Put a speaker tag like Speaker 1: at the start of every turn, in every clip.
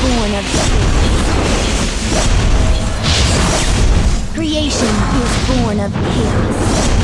Speaker 1: Born of chaos. Creation is born of chaos.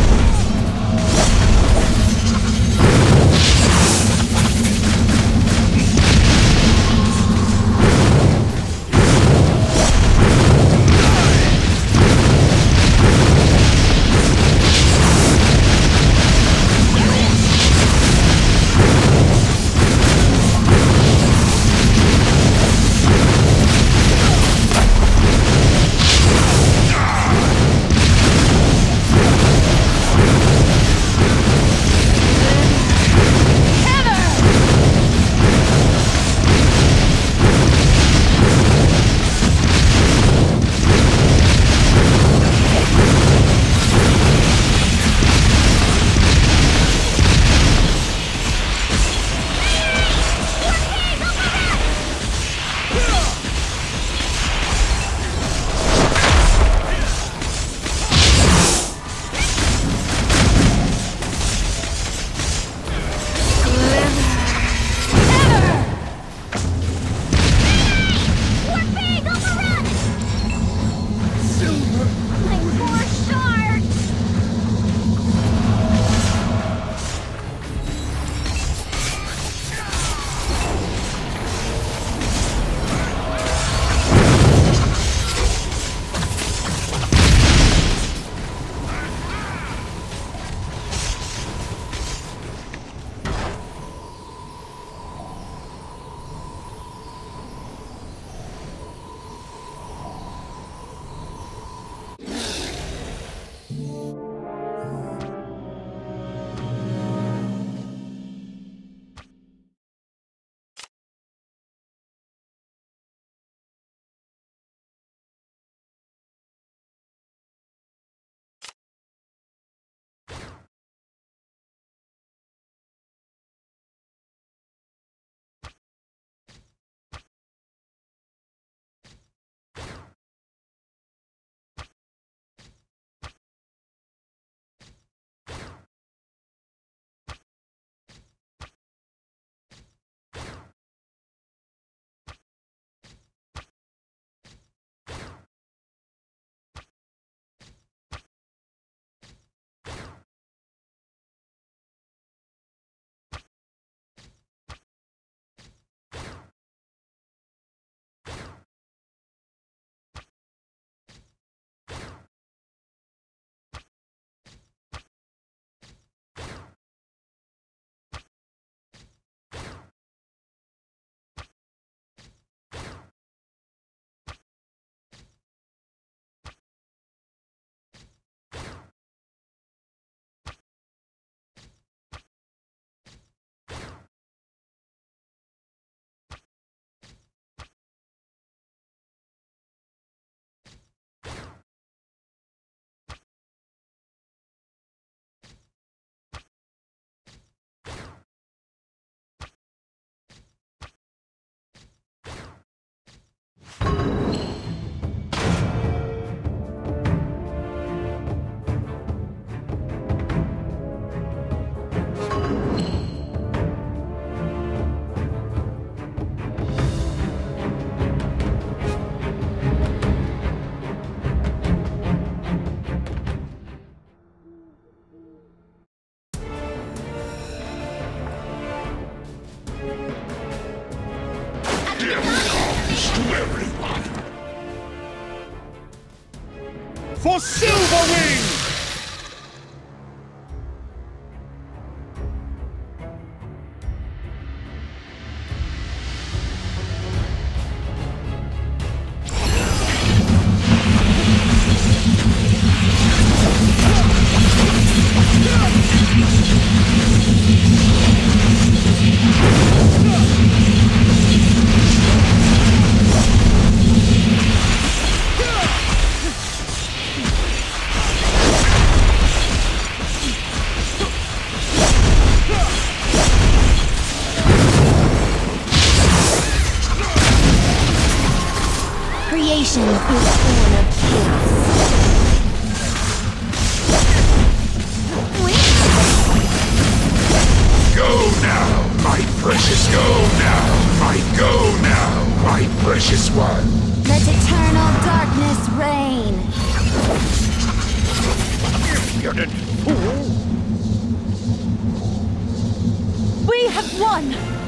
Speaker 1: for
Speaker 2: Silverwing! Fool.
Speaker 3: We have won!